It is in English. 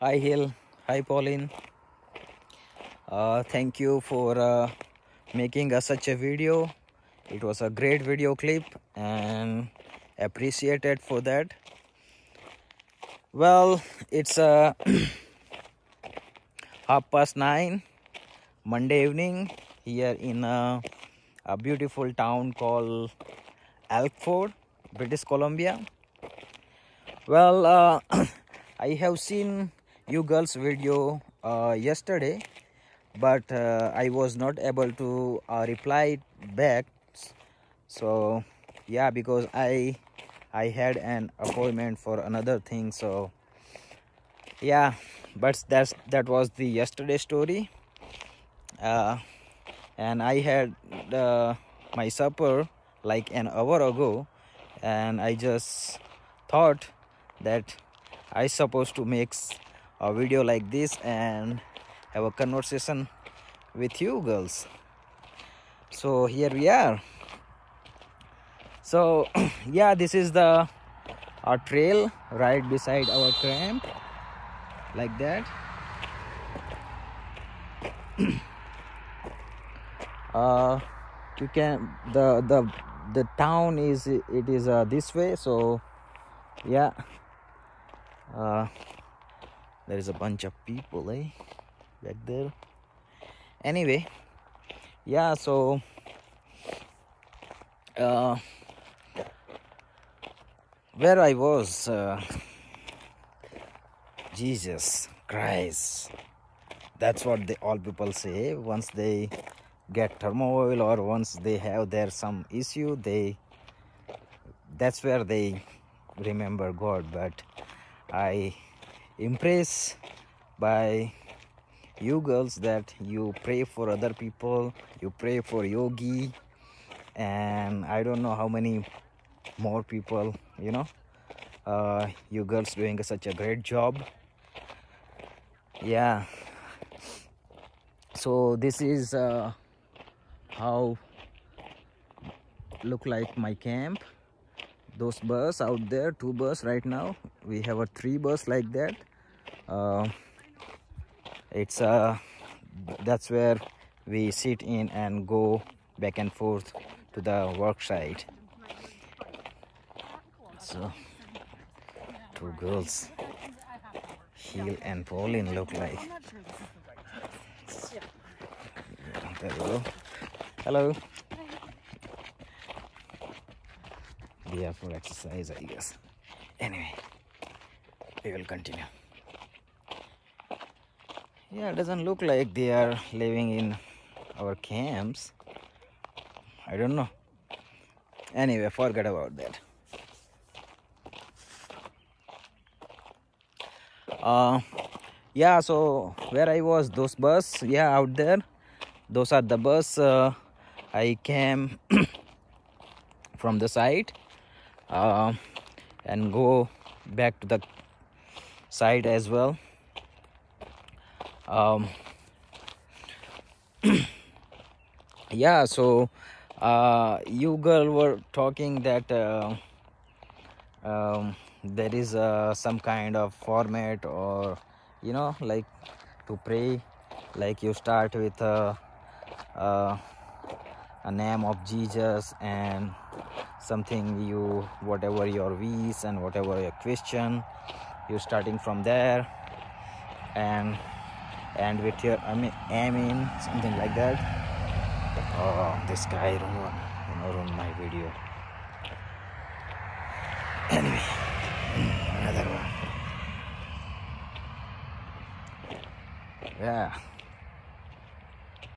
Hi Hill. Hi Pauline. Uh, thank you for uh, making us such a video. It was a great video clip and appreciated for that. Well, it's uh, half past nine Monday evening here in a, a beautiful town called Elkford, British Columbia. Well, uh, I have seen you girls video uh, yesterday but uh, i was not able to uh, reply back. So yeah because i i had an appointment for another thing so yeah but that's that was the yesterday story. Uh, and i had uh, my supper like an hour ago and i just thought that i supposed to make a video like this and have a conversation with you girls. So here we are. So yeah this is the our trail right beside our camp like that. Uh you can the the the town is it is uh, this way so yeah. Uh there is a bunch of people eh? Back there. Anyway yeah so uh where i was uh, jesus christ. That's what they all people say. Once they get turmoil or once they have their some issue they that's where they remember god. But i impressed by you girls that you pray for other people you pray for yogi and i don't know how many more people you know. Uh, you girls doing such a great job. Yeah. So this is uh, how look like my camp those bus out there two bus right now. We have a three bus like that. Uh, it's uh that's where we sit in and go back and forth to the work site. So two girls Hill and Pauline look like. Go. Hello are for exercise I guess. Anyway we will continue. Yeah it doesn't look like they are living in our camps. I don't know. Anyway forget about that. Uh yeah so where i was those bus yeah out there. Those are the bus uh, i came from the site uh, and go back to the site as well. Um, yeah so uh, you girl were talking that uh, um, there is uh, some kind of format or you know like to pray like you start with uh, uh, a name of jesus and something you whatever your wish and whatever your question you're starting from there and and with your I mean aiming something like that. Oh this guy ruined you know ruined my video. Anyway another one. Yeah